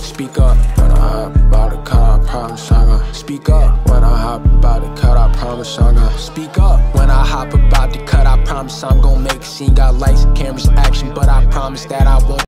speak up when I hop about the cut. I promise I'm gonna speak up when I hop about the cut. I promise I'm gonna speak up when I hop about the cut. I promise I'm gonna make a scene. Got lights, cameras, action, but I promise that I won't.